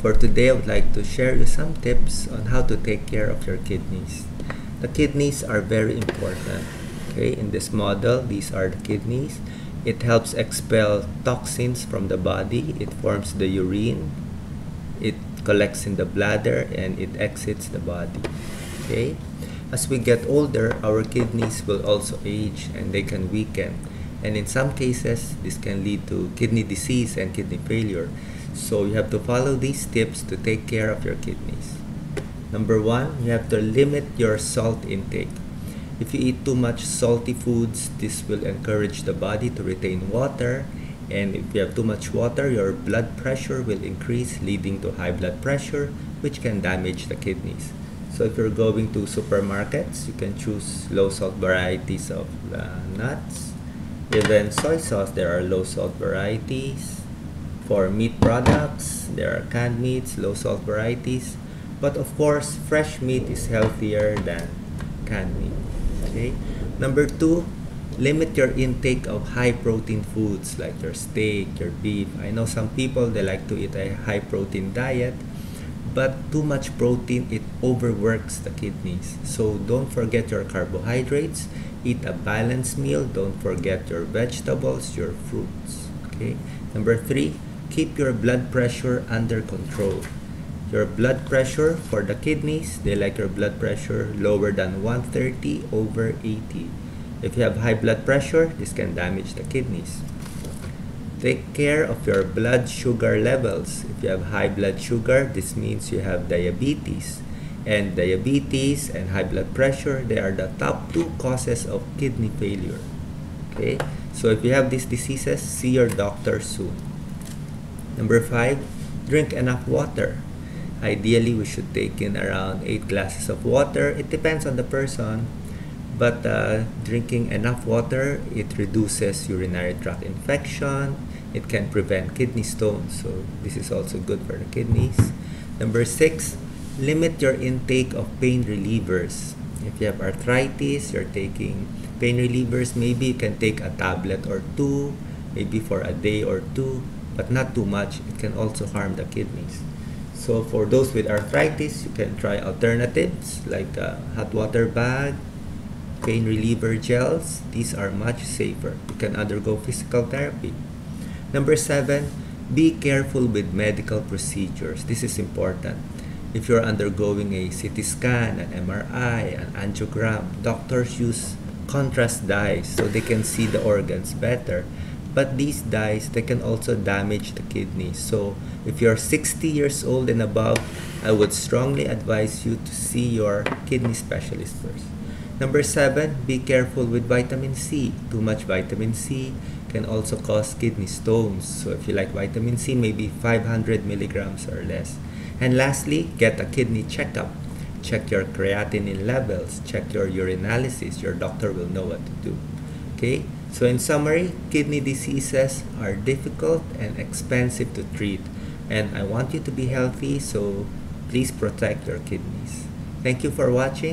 For today, I would like to share you some tips on how to take care of your kidneys. The kidneys are very important. Okay, in this model, these are the kidneys. It helps expel toxins from the body. It forms the urine. It collects in the bladder and it exits the body. Okay, as we get older, our kidneys will also age and they can weaken. And in some cases, this can lead to kidney disease and kidney failure. So you have to follow these tips to take care of your kidneys. Number one, you have to limit your salt intake. If you eat too much salty foods, this will encourage the body to retain water. And if you have too much water, your blood pressure will increase, leading to high blood pressure, which can damage the kidneys. So if you're going to supermarkets, you can choose low salt varieties of uh, nuts. Even soy sauce, there are low salt varieties. For meat products, there are canned meats, low salt varieties. But of course, fresh meat is healthier than canned meat. Okay. Number two, limit your intake of high protein foods like your steak, your beef. I know some people they like to eat a high protein diet, but too much protein it overworks the kidneys. So don't forget your carbohydrates. Eat a balanced meal. Don't forget your vegetables, your fruits. Okay. Number three, keep your blood pressure under control. Your blood pressure for the kidneys, they like your blood pressure lower than 130 over 80. If you have high blood pressure, this can damage the kidneys. Take care of your blood sugar levels. If you have high blood sugar, this means you have diabetes. And diabetes and high blood pressure, they are the top two causes of kidney failure. Okay? So if you have these diseases, see your doctor soon. Number five, drink enough water. Ideally, we should take in around 8 glasses of water. It depends on the person, but uh, drinking enough water, it reduces urinary tract infection. It can prevent kidney stones, so this is also good for the kidneys. Number six, limit your intake of pain relievers. If you have arthritis, you're taking pain relievers, maybe you can take a tablet or two, maybe for a day or two but not too much. It can also harm the kidneys. So for those with arthritis, you can try alternatives like hot water bag, pain reliever gels. These are much safer. You can undergo physical therapy. Number seven, be careful with medical procedures. This is important. If you're undergoing a CT scan, an MRI, an angiogram, doctors use contrast dyes so they can see the organs better but these dyes they can also damage the kidney. So if you're 60 years old and above i would strongly advise you to see your kidney specialist first. Number seven be careful with vitamin c. Too much vitamin c can also cause kidney stones. So if you like vitamin c maybe 500 milligrams or less. And lastly get a kidney checkup. Check your creatinine levels. Check your urinalysis. Your doctor will know what to do. Okay so in summary, kidney diseases are difficult and expensive to treat and I want you to be healthy so please protect your kidneys. Thank you for watching.